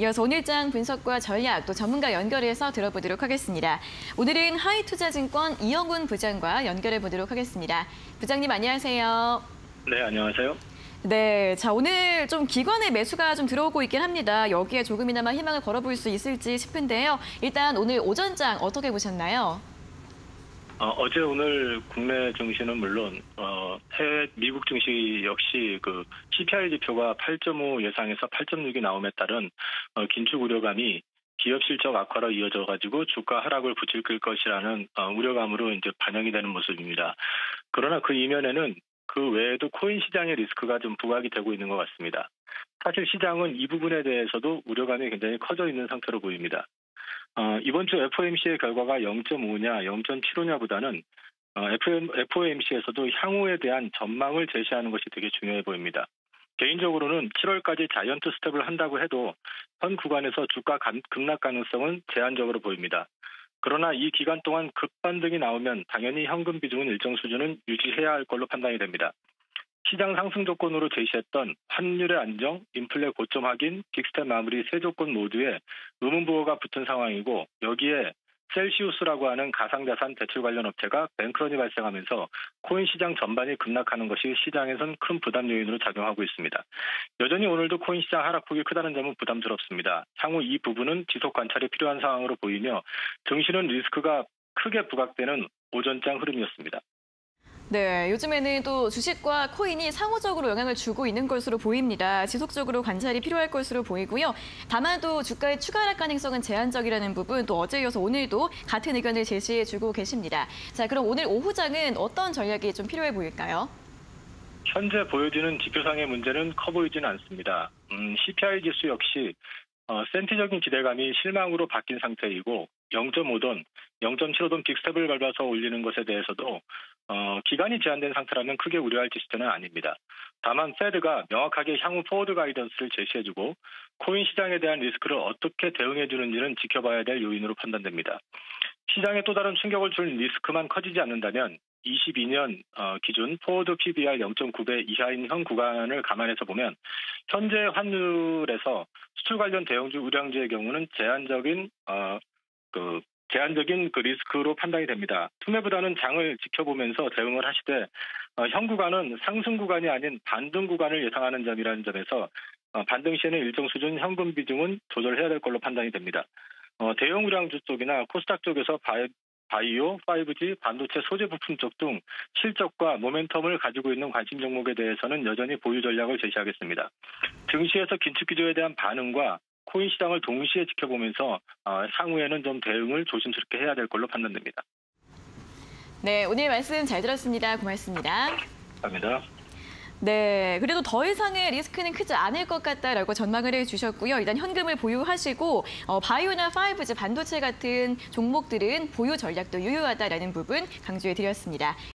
이어서 오늘장 분석과 전략 또 전문가 연결해서 들어보도록 하겠습니다. 오늘은 하이투자증권 이영훈 부장과 연결해 보도록 하겠습니다. 부장님 안녕하세요. 네, 안녕하세요. 네, 자 오늘 좀 기관의 매수가 좀 들어오고 있긴 합니다. 여기에 조금이나마 희망을 걸어볼 수 있을지 싶은데요. 일단 오늘 오전장 어떻게 보셨나요? 어, 제 오늘 국내 증시는 물론 어, 해외 미국 증시 역시 그 CPI 지표가 8.5 예상에서 8.6이 나옴에 따른 어, 긴축 우려감이 기업 실적 악화로 이어져 가지고 주가 하락을 부질끌 것이라는 어, 우려감으로 이제 반영이 되는 모습입니다. 그러나 그 이면에는 그 외에도 코인 시장의 리스크가 좀 부각이 되고 있는 것 같습니다. 사실 시장은 이 부분에 대해서도 우려감이 굉장히 커져 있는 상태로 보입니다. 어, 이번 주 FOMC의 결과가 0.5냐, 0.75냐보다는 어, FOMC에서도 향후에 대한 전망을 제시하는 것이 되게 중요해 보입니다. 개인적으로는 7월까지 giant step을 한다고 해도 현 구간에서 주가 급락 가능성은 제한적으로 보입니다. 그러나 이 기간 동안 급반등이 나오면 당연히 현금 비중은 일정 수준은 유지해야 할 걸로 판단이 됩니다. 시장 상승 조건으로 제시했던 환율의 안정, 인플레 고점 확인, big step 마무리 세 조건 모두에 의문 부호가 붙은 상황이고 여기에 셀시우스라고 하는 가상자산 대출 관련 업체가 뱅크런이 발생하면서 코인 시장 전반이 급락하는 것이 시장에선 큰 부담 요인으로 작용하고 있습니다. 여전히 오늘도 코인 시장 하락폭이 크다는 점은 부담스럽습니다. 향후 이 부분은 지속 관찰이 필요한 상황으로 보이며 증시는 리스크가 크게 부각되는 오전장 흐름이었습니다. 네, 요즘에는 또 주식과 코인이 상호적으로 영향을 주고 있는 것으로 보입니다. 지속적으로 관찰이 필요할 것으로 보이고요. 다만 또 주가의 추가 하락 가능성은 제한적이라는 부분 또 어제 이어서 오늘도 같은 의견을 제시해주고 계십니다. 자, 그럼 오늘 오후장은 어떤 전략이 좀 필요해 보일까요? 현재 보여지는 지표상의 문제는 커 보이지는 않습니다. 음, CPI 지수 역시 어, 센티적인 기대감이 실망으로 바뀐 상태이고 0.5돈, 0.75돈 빅스텝을 밟아서 올리는 것에 대해서도 어, 기간이 제한된 상태라면 크게 우려할 지수는 아닙니다. 다만 Fed가 명확하게 향후 forward guidance를 제시해주고 코인 시장에 대한 리스크를 어떻게 대응해주는지는 지켜봐야 될 요인으로 판단됩니다. 시장에 또 다른 충격을 줄 리스크만 커지지 않는다면 22년 어, 기준 forward PBR 0.9배 이하인 현 구간을 감안해서 보면 현재 환율에서 수출 관련 대형주 우량주의 경우는 제한적인 어, 그 제한적인 그 리스크로 판단이 됩니다. 투매보다는 장을 지켜보면서 대응을 하시되 어, 현 구간은 상승 구간이 아닌 반등 구간을 예상하는 점이라는 점에서 어, 반등 시에는 일정 수준 현금 비중은 조절해야 될 걸로 판단이 됩니다. 어, 대형 우량주 쪽이나 코스닥 쪽에서 바이, 바이오, 5G, 반도체 소재 부품 쪽 등 실적과 모멘텀을 가지고 있는 관심 종목에 대해서는 여전히 보유 전략을 제시하겠습니다. 증시에서 긴축 기조에 대한 반응과 코인 시장을 동시에 지켜보면서 어, 향후에는 좀 대응을 조심스럽게 해야 될 걸로 판단됩니다. 네, 오늘 말씀 잘 들었습니다. 고맙습니다. 감사합니다. 네, 그래도 더 이상의 리스크는 크지 않을 것 같다라고 전망을 해주셨고요. 일단 현금을 보유하시고 어, 바이오나 5G 반도체 같은 종목들은 보유 전략도 유효하다라는 부분 강조해 드렸습니다.